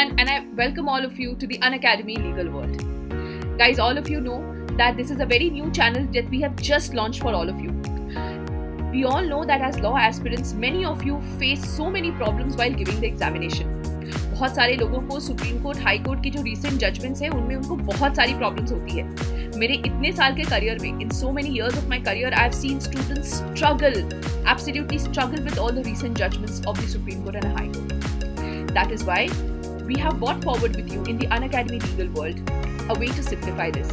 Khan, and I welcome all of you to the Unacademy Legal World. Guys, all of you know that this is a very new channel that we have just launched for all of you. We all know that as law aspirants, many of you face so many problems while giving the examination. बहुत सारे लोगों को Supreme Court High Court की जो recent judgements है उनमें उनको बहुत सारी प्रॉब्लम्स होती है मेरे इतने साल के करियर में in so many years of my career I have seen students struggle absolutely struggle with all the recent judgements of the supreme court and high court that is why we have brought forward with you in the Unacademy legal world. A way to simplify this.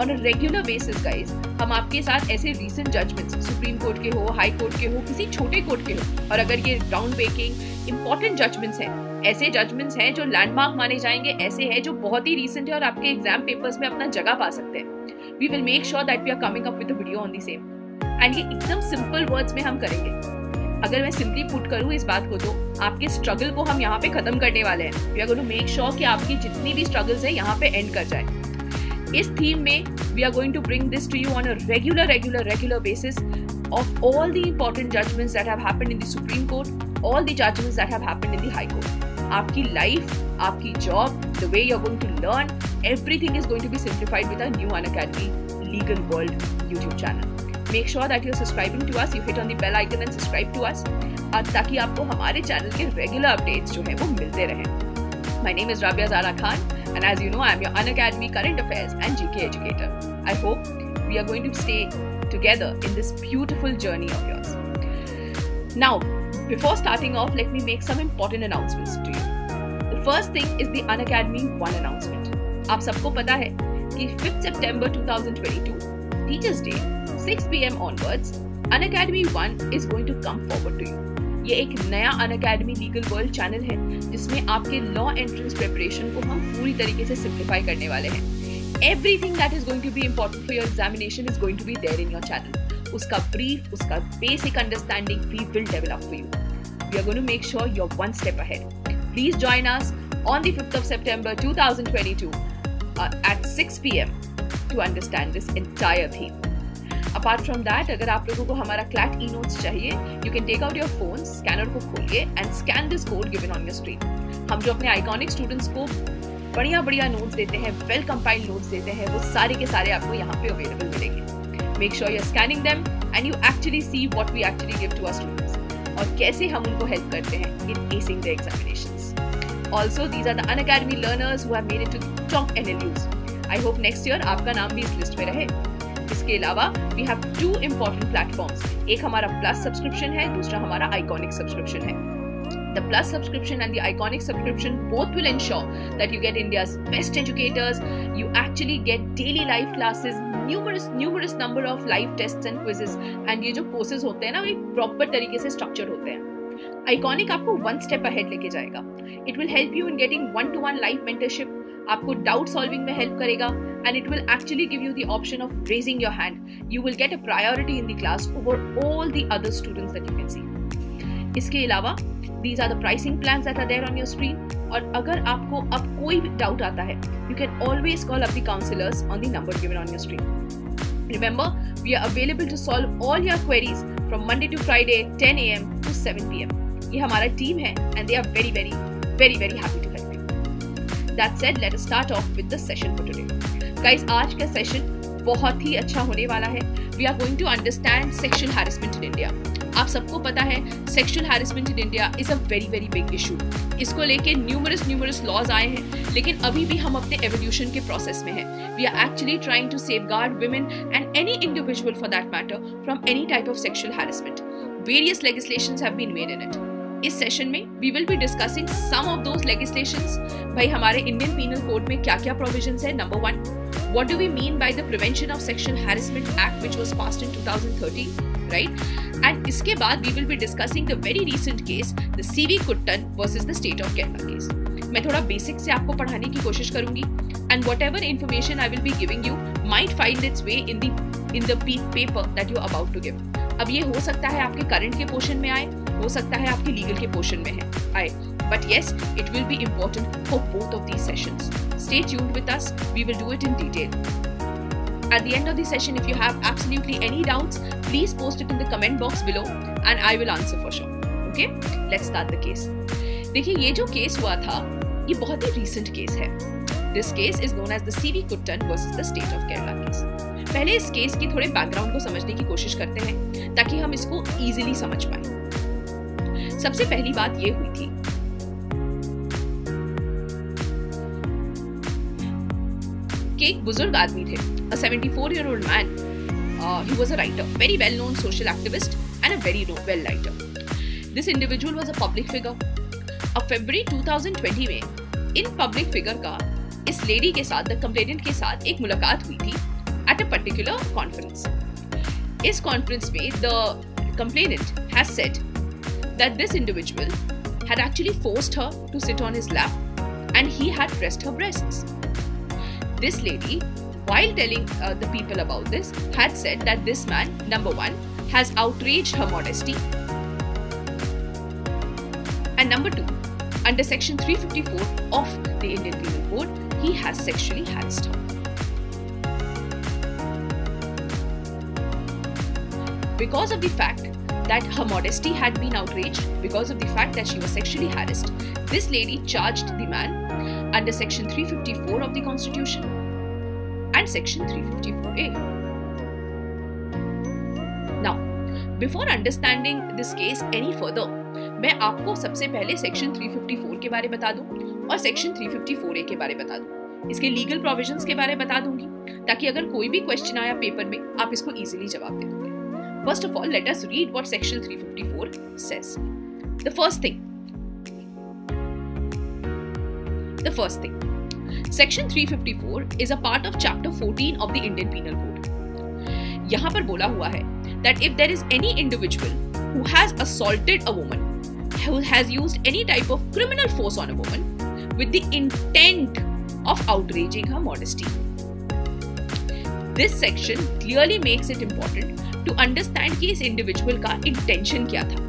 On a regular basis guys हम आपके साथ ऐसे recent judgements supreme court के हो high court के हो, किसी छोटे कोर्ट के हो, और अगर ये ग्राउंड ब्रेकिंग इंपॉर्टेंट जजमेंट्स हैं, ऐसे जजमेंट्स हैं जो लैंडमार्क माने जाएँगे, ऐसे हैं जो बहुत ही रीसेंट है और आपके एग्ज़ाम पेपर्स में अपना जगह पा सकते हैं। We will make sure that we are coming up with video on the same and ये एकदम सिंपल वर्ड्स में हम करेंगे। अगर मैं सिंपली पुट करूँ इस बात को तो आपके स्ट्रगल को हम यहाँ पे खत्म करने वाले हैं। We are going to make sure कि आपकी जितनी भी स्ट्रगल्स है यहाँ पे एंड कर जाए। इस थीम में we are going to bring this to you on a regular regular regular basis of all the important judgments that have happened in the Supreme Court all the judgments that have happened in the high court आपकी life आपकी job the way you are going to learn everything is going to be simplified with a new un legal world YouTube channel channel. Make sure that you're subscribing to us, you hit on the bell icon and subscribe to us, ताकि आपको हमारे channel के regular updates जो हैं वो मिलते रहें My name is Rabia Zara Khan, and as you know, I'm your Unacademy Current Affairs and GK educator. I hope we are going to stay together in this beautiful journey of yours. Now, before starting off, let me make some important announcements to you. The first thing is the Unacademy One announcement. आप सबको पता है कि 5th September 2022, Teachers Day, 6 p.m. onwards, Unacademy One is going to come forward to you. ये एक नया Unacademy legal world channel है जिसमें आपके लॉ एंट्रेंस प्रिपरेशन को हम पूरी तरीके से सिंप्लीफाई करने वाले हैं everything that is going to be important for your examination is going to be there in your channel. Uska brief, uska basic understanding we will develop for you. We are going to make sure you're one step ahead. Please join us on the 5th of September 2022 uh, at 6 p.m. to understand this entire theme. Apart from that अगर आप लोगों को हमारा CLAT e notes चाहिए you can take out your phone scanner को खोलिए and scan this code given on your screen हम जो अपने आइकॉनिक स्टूडेंट्स को बढ़िया बढ़िया नोट्स देते हैं वेल कंपाइल्ड नोट्स देते हैं, वो सारे के सारे आपको यहाँ पे अवेलेबल मिलेंगे. Make sure you are scanning them and you actually see what we actually give to our students और कैसे हम उनको हेल्प करते हैं in acing the examinations also these are the Unacademy learners who have made it to top NLUs I hope next year आपका नाम भी इस लिस्ट में रहे. इसके अलावा we have two important platforms एक हमारा प्लस सब्सक्रिप्शन है दूसरा हमारा आइकॉनिक सब्सक्रिप्शन है The Plus subscription and the Iconic subscription both will ensure that you get India's best educators, you actually get daily live classes, numerous numerous number of live tests and quizzes and ये जो courses होते हैं ना वो proper तरीके से structured होते हैं आइकॉनिक आपको वन स्टेप अहेड लेके जाएगा it will help you in getting one to one life mentorship आपको डाउट सॉल्विंग में हेल्प करेगा and it will actually give you the option of raising your hand you will get a priority in the class over all the other students that you can see इसके अलावा these are the pricing plan that are there on your screen और अगर आपको अब कोई भी doubt आता है you can always call up the counsellors on the number given on your screen Remember, we are available to solve all your queries from Monday to Friday, 10 a.m. to 7 p.m. ये हमारा team है and they are very very very very happy to said, let us start off with the session for today. Guys, आज का session बहुत ही अच्छा होने वाला है. We are going to understand sexual harassment in India. आप सबको पता है sexual harassment in India is a very very big issue इसको लेके न्यूमरस न्यूमरस लॉज आए हैं लेकिन अभी भी हम अपने एवोल्यूशन के प्रोसेस में हैं we are actually trying to safeguard women and any individual for that matter from any type of sexual harassment various legislations have been made in it इस सेशन में we will be discussing some of those legislations भाई, हमारे Indian penal Code में क्या क्या provisions है number one what do we mean by the prevention of sexual harassment act which was passed in 2013 right and इसके बाद we will be discussing the very recent case the CV Kuttan versus the state of Kerala case मैं थोड़ा basic से आपको पढ़ाने की कोशिश करूँगी। And whatever information I will be giving you might find its way in the in the paper that you about to give अब ये हो सकता है आपके करंट के पोर्शन में आए। हो सकता है आपके लीगल के पोर्शन में है आए but yes it will be important for both of these sessions stay tuned with us we will do it in detail At the end of the session, if you have absolutely any doubts, please post it in the comment box below and I will answer for sure. Okay, let's start the case. देखिए ये जो case हुआ था ये बहुत ही recent case है this case is known as the CV Kuttan versus the state of Kerala case पहले इस केस की थोड़े बैकग्राउंड को समझने की कोशिश करते हैं ताकि हम इसको इजीली समझ पाए सबसे पहली बात ये हुई थी कि एक बुज़ुर्ग आदमी थे a 74 year old man uh, he was a writer very well known social activist and a very well writer this individual was a public figure अब फरवरी 2020 में इन पब्लिक फिगर का इस लेडी के साथ द कंप्लेनेंट के साथ एक मुलाकात हुई थी एट अ पर्टिकुलर कॉन्फ्रेंस इस कॉन्फ्रेंस में the complainant has said that this individual had actually forced her to sit on his lap and he had pressed her breasts. This lady, while telling uh, the people about this, had said that this man, number one, has outraged her modesty, and number two, under section 354 of the Indian Penal Code, he has sexually harassed her. Because of the fact that her modesty had been outraged, because of the fact that she was sexually harassed, this lady charged the man under section 354 of the Constitution and section 354A. Now, before understanding this case any further, मैं आपको सबसे पहले section 354 के बारे बता दूँ और section 354 ए के बारे बता दूँ इसके लीगल प्रोविजंस के बारे बता दूँगी ताकि अगर कोई भी क्वेश्चन आया पेपर में आप इसको इजीली जवाब दे दोगे first of all let us read what section 354 says the first thing the first thing section 354 is a part of chapter 14 of the indian penal code यहाँ पर बोला हुआ है that if there is any individual who has assaulted a woman who has used any type of criminal force on a woman with the intent of outraging her modesty. This section clearly makes it important to understand कि इस individual का intention क्या था.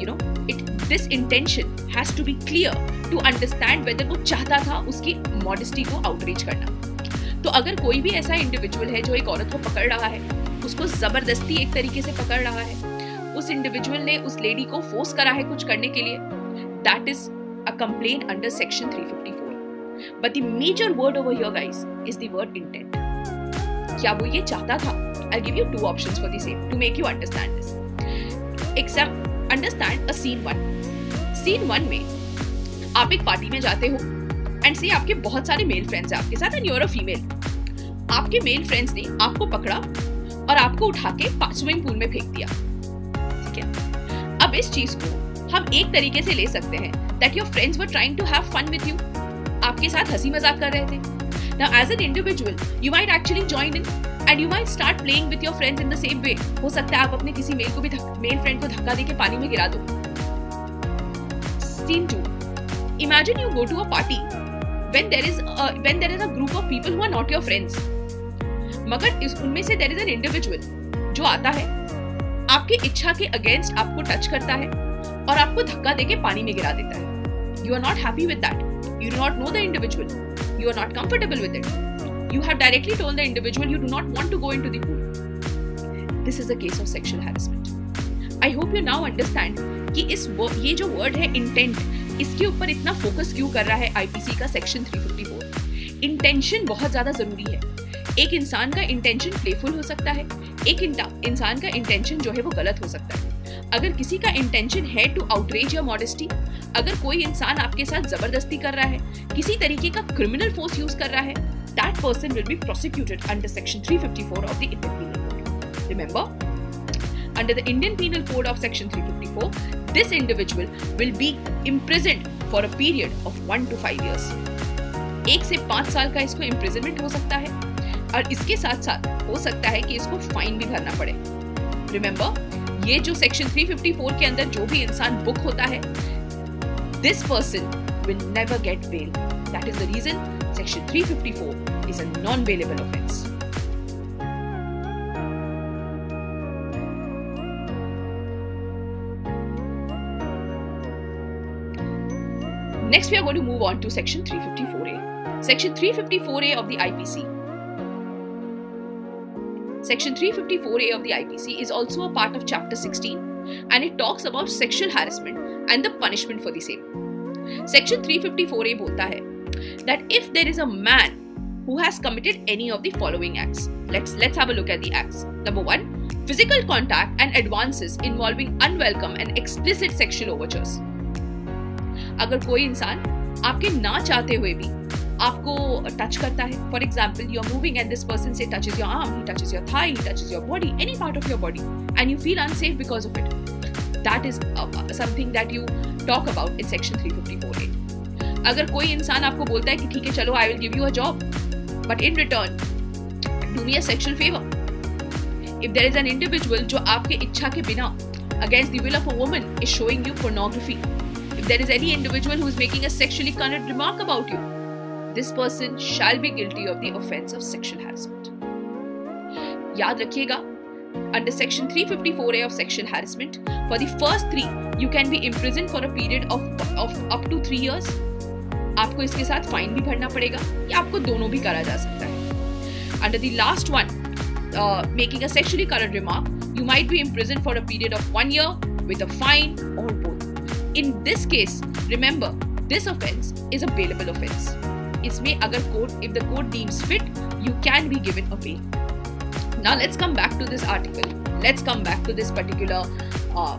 You know, it this intention has to be clear to understand whether वो चाहता था उसकी modesty को outrage करना. तो अगर कोई भी ऐसा इंडिविजुअल है जो एक औरत को पकड़ रहा है उसको ज़बरदस्ती एक तरीके से पकड़ रहा है उस इंडिविजुअल ने उस लेडी को फोर्स करा है कुछ करने के लिए that is a complain under section 354 but the major word over here guys is the word intent क्या वो ये चाहता था I give you two options for the same to make you understand this except understand a scene one scene one में, आप एक party में जाते हो एंड सी आपके बहुत सारे मेल फ्रेंड्स हैं आपके साथ एंड यूर अ फीमेल आपके मेल फ्रेंड्स ने आपको पकड़ा, और आपको उठा के स्विमिंग पूल में फेंक दिया। ठीक है? अब इस चीज़ को हम एक तरीके से ले सकते हैं that your friends were trying to have fun with you आपके साथ हँसी मज़ाक कर रहे थे। Now as an individual you might actually join in and you might start playing with your friends in the same way हो सकता है आप अपने किसी मेल को भी मेल फ्रेंड को धक्का देके पानी में गिरा दो। Scene two imagine you go to a party when there is a, when there is a group of people who are not your friends. मगर इस उनमें से there इज़ एन इंडिविजुअल जो आता है। आपकी इच्छा के अगेंस्ट आपको टच करता है और आपको धक्का देके पानी में गिरा देता है। You are not happy with that you do not know the individual you are not comfortable with it you have directly told the individual you do not want to go into the pool. This is a case of sexual harassment. I hope you now understand कि इस ये जो word है intent इसके ऊपर इतना focus क्यों कर रहा है आईपीसी का सेक्शन 354 इंटेंशन बहुत ज़्यादा ज़रूरी है। एक इंसान का इंटेंशन प्लेफुल हो सकता है। एक इंसान का इंटेंशन जो है वो गलत हो सकता है। अगर किसी का इंटेंशन है टू आउटरेज योर मॉडेस्टी अगर कोई इंसान आपके साथ ज़बरदस्ती कर रहा है, किसी तरीके का क्रिमिनल फोर्स यूज़ कर रहा है that person will be prosecuted under section 354 of the Indian Penal Code remember under the Indian Penal Code of Section 354, this individual will be imprisoned for a period of one to five years. एक से पाँच साल का इसको imprisonment हो सकता है और इसके साथ साथ हो सकता है कि इसको फाइन भी भरना पड़े। रिमेंबर ये जो सेक्शन 354 के अंदर जो भी इंसान बुक होता है this person will never get bail That is the reason section 354 is a non bailable offence Next, we are going to move on to section 354A. Section 354A of the IPC Section 354A of the IPC is also a part of Chapter 16 and it talks about sexual harassment and the punishment for the same. Section 354 A बोलता है that if there is a man who has committed any of the following acts let's let's have a look at the acts number 1 physical contact and advances involving unwelcome and explicit sexual overtures अगर कोई इंसान आपके ना चाहते हुए भी आपको touch करता है for example you are moving and this person से touches your arm he touches your thigh he touches your body any part of your body and you feel unsafe because of it that is something that you talk about in section 354 अगर कोई इंसान आपको बोलता है कि ठीक है चलो I will give you a job but in return do me a favour if there is an individual जो आपके इच्छा के बिना against the of a woman is showing you pornography if there is any individual remark about you this person shall be guilty of the of sexual याद रखिएगा Under Section 354A of Sexual Harassment, for the first three, you can be imprisoned for a period of, of up to three years, आपको इसके साथ fine भी भरना पड़ेगा या आपको दोनों भी करा जा सकता है। Under the last one making a sexually correct remark you might be imprison for a period of one year with a fine or both in this case remember this offence is a bailable offence इसमें अगर court if the court deems fit you can be given a bail now let's come back to this article. Let's come back to this particular uh,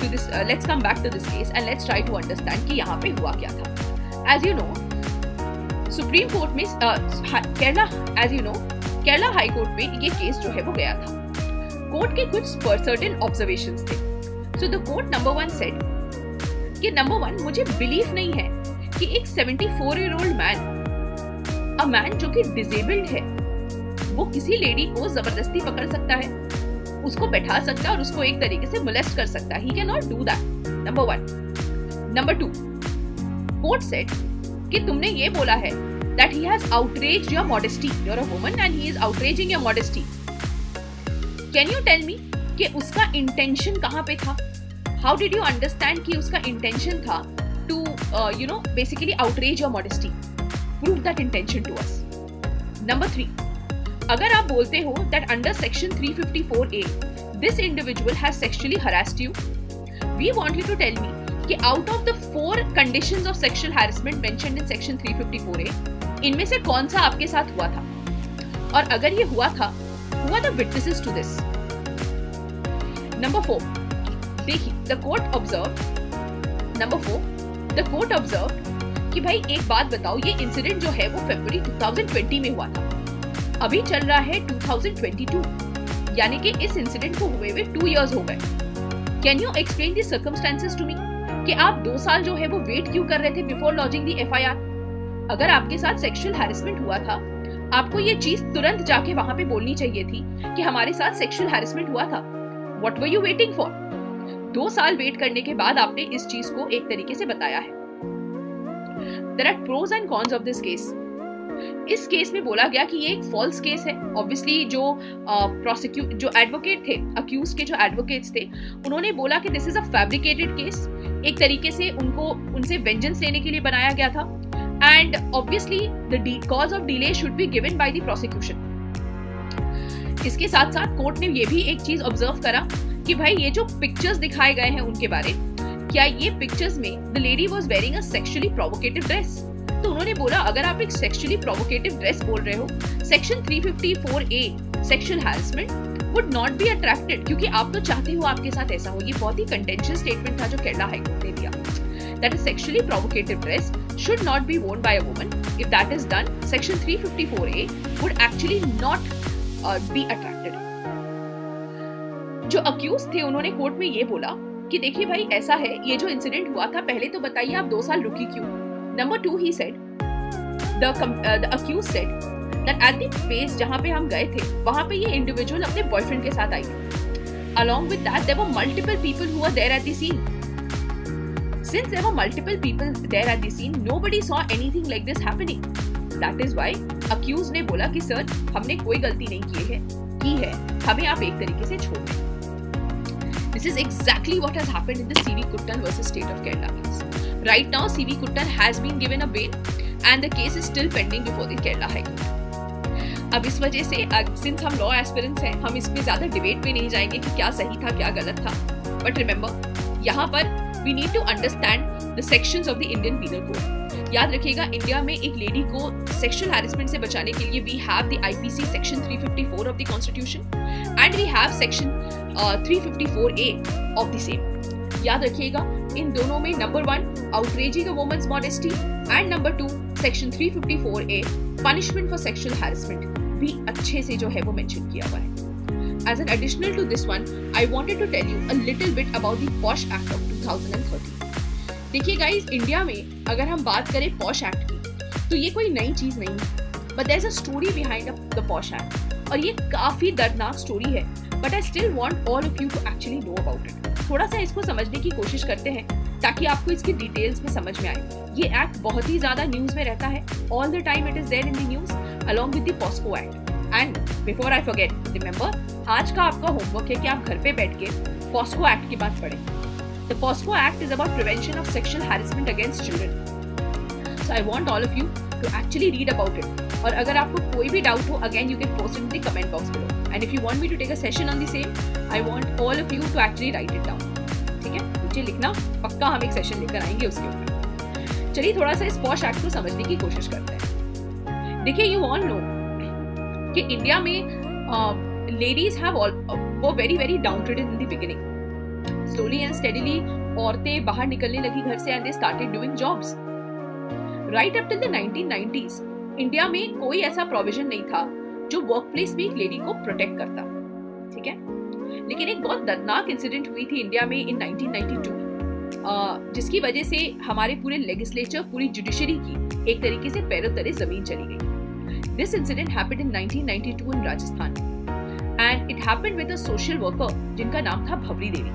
to this uh, let's come back to this case and let's try to understand कि यहाँ पे हुआ क्या था। As you know Supreme Court में Kerala as you know Kerala high court में ये case जो है वो गया था। कोर्ट के कुछ सर्टेन ऑब्जर्वेशंस थे। So the court number one said कि नंबर वन मुझे बिलीव नहीं है कि एक 74 year old man a man जो कि डिजेबल्ड है, वो किसी लेडी को ज़बरदस्ती पकड़ सकता है, उसको बैठा सकता है और उसको एक तरीके से मोलेस्ट कर सकता है। He can not do that number one number two court said कि तुमने ये बोला है that he has outrage your modesty your a woman and he is outraging your modesty can you tell me कि उसका इंटेंशन कहाँ पे था? हाउ डिड यू अंडरस्टैंड कि उसका इंटेंशन था to you know basically outrage your modesty prove that intention to us number three अगर आप बोलते हो that under section 354 A this individual has sexually harassed you we want you to tell me कि out of the four conditions of sexual harassment mentioned in section 354a इनमें से कौन सा आपके साथ हुआ था? और अगर ये हुआ था हुआ the witnesses to this number four देखिए the court observe number four the court observe कि भाई, एक बात बताओ, ये इंसिडेंट जो है, वो फरवरी 2020 में हुआ था। अभी चल रहा है 2022 यानी कि इस इंसिडेंट को हुए हुए टू इयर्स हो गए। Can you explain the circumstances to me कि आप दो साल जो है वो वेट क्यों कर रहे थे बिफोर लॉजिंग दी एफआईआर अगर आपके साथ सेक्सुअल हैरेसमेंट हुआ था, आपको ये चीज़ तुरंत जाके वहाँ पे बोलनी चाहिए थी कि हमारे साथ सेक्सुअल हैरेसमेंट हुआ था। What were you waiting for दो साल वेट करने के बाद आपने इस चीज़ को एक तरीके से बताया है। There are pros and cons of this case इस केस में बोला गया कि ये एक फॉल्स केस है। ऑब्वियसली जो प्रोसिक्यूट जो एडवोकेट थे अक्यूज के जो एडवोकेट्स थे, उन्होंने बोला कि this is a fabricated case एक तरीके से उनको, उनसे वेंजेंस लेने के लिए बनाया गया था। And obviously the cause of delay should be given by the prosecution इसके साथ साथ कोर्ट ने ये भी एक चीज़ ऑब्ज़र्व करा कि भाई, ये जो पिक्चर्स दिखाए गए हैं उनके बारे, क्या ये पिक्चर्स में the lady was wearing a sexually provocative dress तो उन्होंने बोला, अगर आप एक सेक्सुअली प्रोवोकेटिव ड्रेस बोल रहे हो section 354 A sexual harassment would not be attracted क्योंकि आप तो चाहते हो आपके साथ ऐसा हो ये बहुत ही कंटेंशियस स्टेटमेंट था जो केरला हाईकोर्ट ने दिया that a sexually provocative dress should not be worn by a woman. If that is done, section 354A would actually not uh, be attracted. जो अक्यूज थे उन्होंने कोर्ट में ये बोला कि देखिए भाई ऐसा है ये जो इंसिडेंट हुआ था पहले तो बताइए आप दो साल रुकी क्यों number two he said the accused said that at the place जहाँ पे हम गए थे वहाँ पे ये इंडिविजुअल अपने बॉयफ्रेंड के साथ आई that there were multiple people who were there at the scene since there were multiple people there at the scene nobody saw anything like this happening that is why accused ने बोला कि sir हमने कोई गलती नहीं की है की है हमें आप एक तरीके से छोड़ दें This is exactly what has happened in the CV Kuttan versus State of Kerala case. Right now, CV Kuttan has been given a bail and the case is still pending before the Kerala High Court. अब इस वजह से since हम law aspirants हैं, हम इसमें ज़्यादा debate पे नहीं जाएँगे कि क्या सही था, क्या गलत था। बट रिमेंबर यहाँ पर we need to understand the sections of the Indian penal code याद रखिएगा इंडिया में एक लेडी को सेक्शुअल हैरेसमेंट से बचाने के लिए we have the IPC section 354 of the constitution and we have section 354 A of the same याद रखिएगा, इन दोनों में number one outraging a woman's modesty and number two section 354 A punishment for sexual harassment भी अच्छे से जो है वो मेंशन किया हुआ है. As an additional to this one, I wanted to tell you a little bit about the POSH Act of 2013. देखिए गाइस इंडिया में अगर हम बात करें पॉश एक्ट की तो ये कोई नई चीज़ नहीं है. But there is a story behind the POSH act और ये काफ़ी दर्दनाक स्टोरी है. But I still want all of you to actually know about it थोड़ा सा इसको समझने की कोशिश करते हैं ताकि आपको इसकी डिटेल्स में समझ में आए. ये एक्ट बहुत ही ज़्यादा न्यूज़ में रहता है. All the time it is there in the news along with POCSO act and before I forget remember आज का आपका होमवर्क है कि आप घर पे बैठ के पॉस्को एक्ट की बात पढ़ें। The POCSO act is about prevention of sexual harassment against children so I want all of you to actually read about it और अगर आपको कोई भी डाउट हो again you can post in the comment box below and if you want me to take a session on the same I want all of you to actually write it down ठीक है? मुझे लिखना, पक्का हम एक session लेकर आएँगे उसके ऊपर। चलिए, थोड़ा सा इस पॉश एक्ट को समझने की कोशिश करते हैं। देखिए यू ऑल नो कि इंडिया में लेडीज़ हैव वो very very downtrodden in the beginning slowly and steadily औरतें बाहर निकलने लगी घर से and they started doing jobs right up till the 1990s India में कोई ऐसा प्रोविज़न नहीं था जो वर्क प्लेस में एक लेडी को प्रोटेक्ट करता। ठीक है? लेकिन एक बहुत दर्दनाक इंसिडेंट हुई थी इंडिया में इन 1992 जिसकी वजह से हमारे पूरे लेजिस्लेचर पूरी जुडिशरी की एक तरीके से पैरों तले ज़मीन चली गई। This incident happened in 1992 in Rajasthan. And it happened with a social worker जिनका नाम था Bhanwari Devi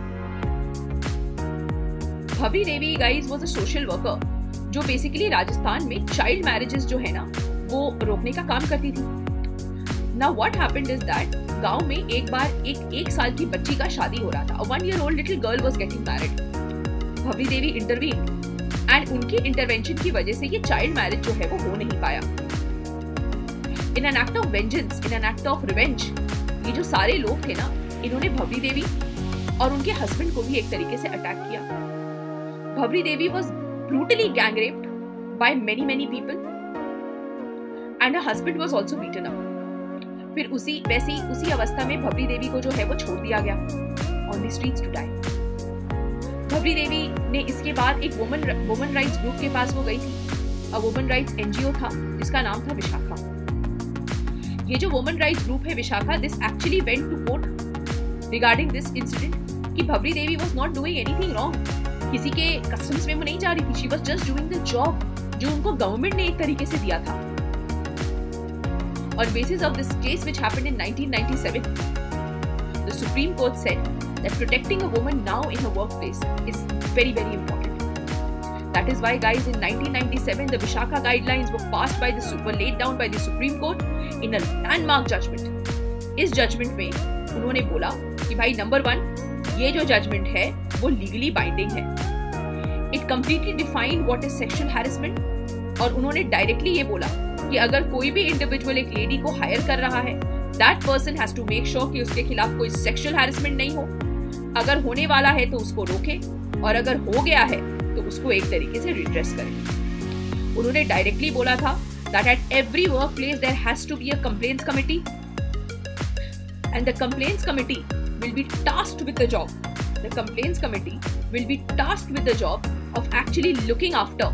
Bhanwari Devi guys was a social worker जो बेसिकली राजस्थान में चाइल्ड मैरिजेस जो है ना वो रोकने का काम करती थी now what happened is that गाँव में एक बार एक एक साल की बच्ची का शादी हो रहा था one year old little girl was getting married Bhanwari Devi intervene and उनकी इंटरवेंशन की वजह से ये चाइल्ड मैरिज जो है वो हो नहीं पाया in an act of vengeance in an act of revenge ये जो सारे लोग थे ना, इन्होंने भवरी देवी और उनके हस्बैंड को भी एक तरीके से अटैक किया। Bhanwari Devi was brutally gang raped by many many people and husband was also beaten up फिर उसी, वैसी, उसी अवस्था में भवरी देवी को जो है वो छोड़ दिया गया on the streets to die Bhanwari Devi ने इसके बाद एक वुमन वुमन राइट्स ग्रुप के पास वो गई थी। अ वुमन राइट्स एनजीओ था, जिसका नाम था विशाखा। ये जो वुमन राइट्स ग्रुप है Vishakha this actually went to court regarding this incident कि Bhanwari Devi was not doing anything wrong किसी के कस्टम्स में वो नहीं जा रही थी। She was just doing the job जो उनको गवर्नमेंट ने एक तरीके से दिया था। On basis of this case which happened in 1997, the Supreme Court said that protecting a woman now in her workplace is very very important. That is why, guys, in 1997, the Vishaka guidelines were passed by the were laid down by the Supreme Court in a landmark judgment. इस judgment में उन्होंने बोला कि भाई number one ये जो judgement है वो लीगली बाइंडिंग है it completely defined what is sexual harassment और उन्होंने डायरेक्टली ये बोला कि अगर कोई भी इंडिविजुअल एक लेडी को हायर कर रहा है that person has to make sure कि उसके खिलाफ कोई सेक्सुअल हैरेसमेंट नहीं हो अगर होने वाला है तो उसको रोके और अगर हो गया है उसको एक तरीके से रिड्रेस करें। उन्होंने डायरेक्टली बोला था that at every work place there has to be a complaints committee and the complaints committee will be tasked with the job the complaints committee will be tasked with the job actually looking after,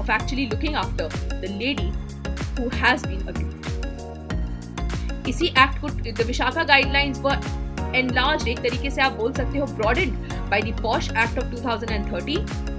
of actually looking after the lady who has been abused. इसी act को the Vishakha guidelines were enlarge एक तरीके से आप बोल सकते हो broadened by the POSH act of 2013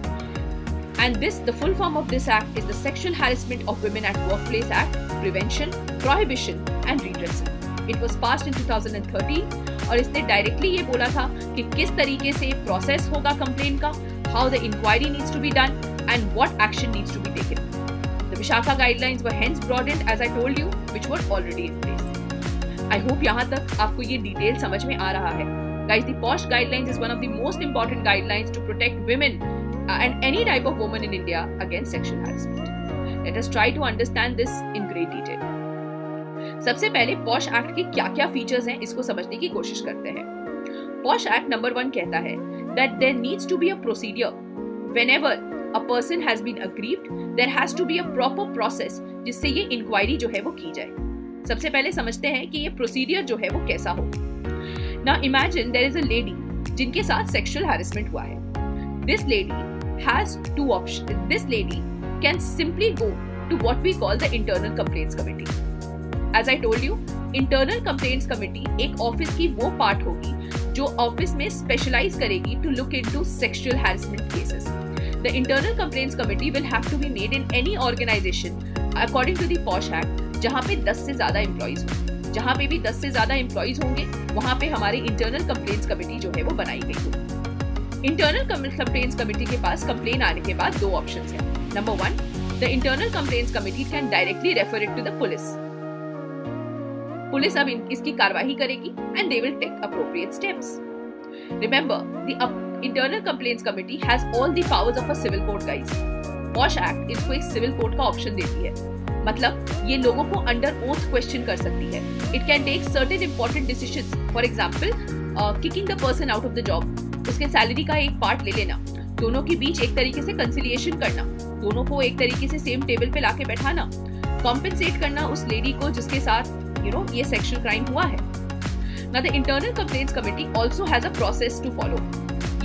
And this, the full form of this act is the Sexual Harassment of Women at Workplace Act, Prevention, Prohibition and Redressal. It was passed in 2013 और इसने directly ये बोला था कि किस तरीके से process होगा कंप्लेन का how the inquiry needs to be done and what action needs to be taken the Vishakha guidelines were hence broadened as I told you which were already in place I hope यहाँ तक आपको ये detail समझ में आ रहा है the POSH guidelines is one of the most important guidelines to protect women uh, and any type of woman in India against sexual harassment. Let us try to understand this in great detail. सबसे पहले POSH act के क्या क्या features हैं इसको समझने की कोशिश करते हैं पॉश एक्ट नंबर वन कहता है that there needs to be a procedure whenever a person has been aggrieved there has to be a proper process जिससे ये इंक्वायरी जो है वो की जाए सबसे पहले समझते हैं कि ये प्रोसीडियर जो है वो कैसा हो ना imagine there is a lady जिनके साथ सेक्सुअल हैरेसमेंट हुआ है this lady has two option this lady can simply go to what we call the internal complaints committee as I told you internal complaints committee एक office की वो part होगी जो office में स्पेशलाइज करेगी to look into sexual harassment cases the internal complaints committee will have to be made in any organisation according to the POSH act जहाँ पे 10 से ज़्यादा एम्प्लॉइज हो। जहाँ पे भी 10 से ज़्यादा एम्प्लॉइज होंगे, वहाँ पे हमारी इंटरनल कंप्लेंट्स कमेटी जो है वो बनाई गई होगी। इंटरनल कंप्लेंट्स कमेटी के पास कंप्लेन आने के बाद दो ऑप्शंस हैं। Number one the internal complaints committee can directly refer it to the police police अब इसकी कार्रवाई करेगी and they will take appropriate steps remember the internal complaints committee has all the powers of a civil court guys POSH act इसको एक civil court का option देती है। मतलब ये लोगों को अंडर ओथ क्वेश्चन कर सकती है। It can take certain important decision for example kicking the person out of the job उसके सैलरी का एक पार्ट ले लेना। दोनों के बीच एक तरीके से कंसिलिएशन करना। दोनों को एक तरीके से सेम टेबल पे लाके बैठाना। कॉम्पेंसेट करना उस लेडी को जिसके साथ यू नो ये सेक्शुअल क्राइम हुआ है। ना the internal complaints committee also has a process to follow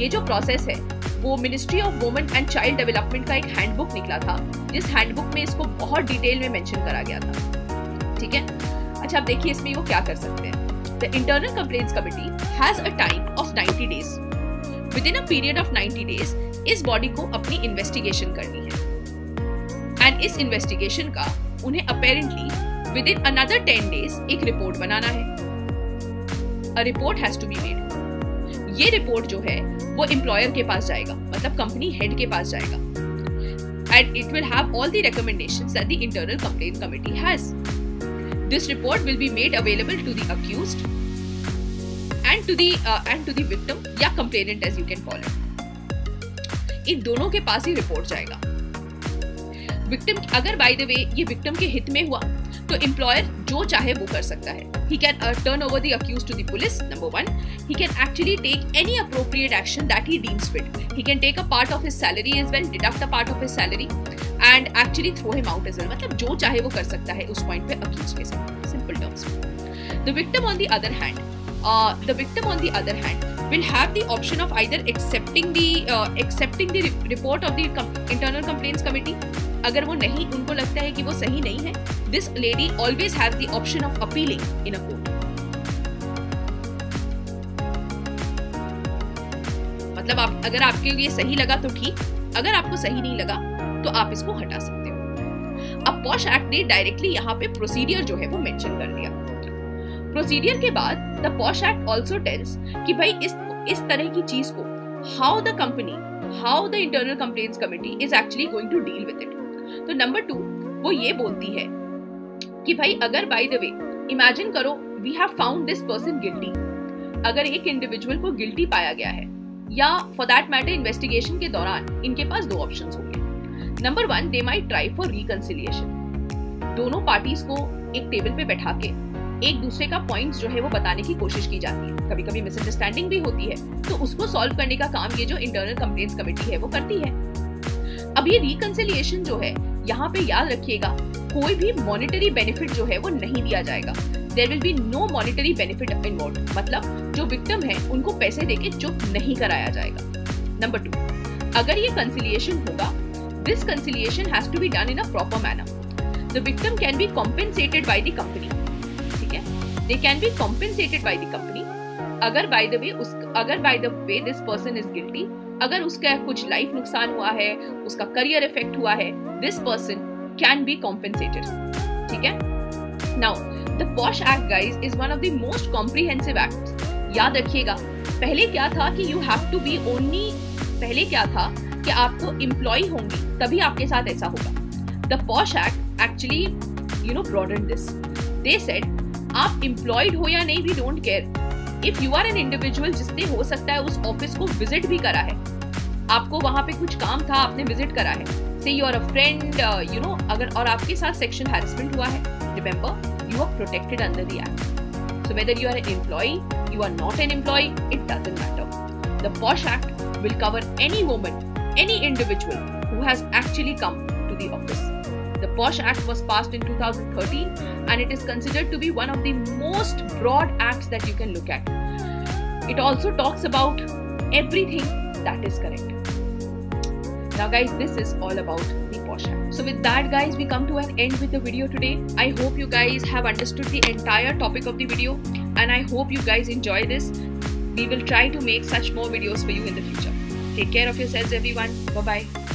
ये जो प्रोसेस है, वो ministry of women and child development का एक हैंडबुक निकला था। जिस हैंडबुक में इसको बहुत डिटेल में मेंशन करा गया था। ठीक है? अच्छा आप देखिए इसमें वो क्या कर सकते हैं। The internal complaints committee has a time of 90 days within a period of 90 days इस बॉडी को अपनी इन्वेस्टिगेशन करनी है। एंड इस इन्वेस्टिगेशन का उन्हें apparently within another 10 days एक रिपोर्ट बनाना है। A report has to be made ये रिपोर्ट जो है, वो एम्प्लॉयर के पास जाएगा मतलब कंपनी हेड के पास जाएगा। And it will have all the recommendations that the internal complaint committee has this report will be made available to the accused to the uh, and to the victim या complainant as you can call it इन दोनों के पास ही report जाएगा victim अगर by the way ये victim के हित में हुआ तो एम्प्लॉयर जो चाहे वो कर सकता है can uh, turn over the accused to the police number one he can actually take any appropriate action that he deems fit he can take a part of his salary as well deduct a part of his salary and actually throw him out as well मतलब जो चाहे वो कर सकता है उस point पे accused के साथ simple terms the victim on the other hand uh, the victim on the other hand will have the option of either accepting the uh, accepting the report of the internal complaints committee. अगर वो नहीं उनको लगता है कि वो सही नहीं है this lady always have the option of appealing in a court मतलब आप अगर आपके लिए सही लगा तो ठीक अगर आपको सही नहीं लगा तो आप इसको हटा सकते हो। अब पॉश एक्ट ने डायरेक्टली यहाँ पे प्रोसीडियर जो है वो मेंशन कर दिया। प्रोसीडियर के बाद the POSH act also tells कि भाई इस इस तरह की चीज़ को how the company how the internal complaints committee is actually going to deal with it तो नंबर टू वो ये बोलती है कि भाई अगर बाय द वे इमेजिन करो we have found this person guilty अगर एक इंडिविजुअल को गिल्टी पाया गया है, या फॉर दैट मैटर इन्वेस्टिगेशन के दौरान इनके पास दो ऑप्शंस होंगे. Number one they might try for reconciliation दोनों पार्टीज़ को एक टेबल पे बैठा के एक दूसरे का पॉइंट्स जो है वो बताने की कोशिश की जाती है। कभी कभी मिसअंडरस्टैंडिंग भी होती है तो उसको सॉल्व करने का काम ये जो इंटरनल कंप्लेंट्स कमेटी है वो करती है। अब ये रिकंसिलिएशन जो है, यहाँ पे याद रखिएगा, कोई भी मॉनिटरी बेनिफिट जो है वो नहीं दिया जाएगा। There will be no monetary benefit involve मतलब जो विक्टिम है, उनको पैसे देके चुप नहीं कराया जाएगा। नंबर टू अगर ये कंसिलिएशन होगा this has to be done in a proper manner the victim can be compensated by the company ठीक they can be compensated by the company अगर बाय द वे उस, अगर by the way this person is guilty अगर उसका कुछ life नुकसान हुआ है, उसका करियर इफ़ेक्ट हुआ है this person can be compensated ठीक है? Now the POSH act guys is one of the most comprehensive act याद रखिएगा, पहले क्या था कि you have to be only पहले क्या था कि आपको एम्प्लॉय होंगी, तभी आपके साथ ऐसा होगा। The POSH act actually you know broaden this they said आप एम्प्लॉयड हो या नहीं we don't care if you are an individual जिसने हो सकता है उस ऑफ़िस को विज़िट भी करा है. आपको वहाँ पे कुछ काम था, आपने विज़िट करा है. Say you are a friend you know अगर, और आपके साथ सेक्शन हैरेसमेंट हुआ है remember you are protected under the act so whether you are an employ you are not an employ it doesn't matter the POSH act will cover any woman, any individual who has actually come to the office. The POSH Act was passed in 2013 and it is considered to be one of the most broad acts that you can look at. It also talks about everything that is correct. Now, guys, this is all about the POSH Act. So, with that, guys, we come to an end with the video today. I hope you guys have understood the entire topic of the video and I hope you guys enjoy this. We will try to make such more videos for you in the future. Take care of yourselves, everyone. Bye bye.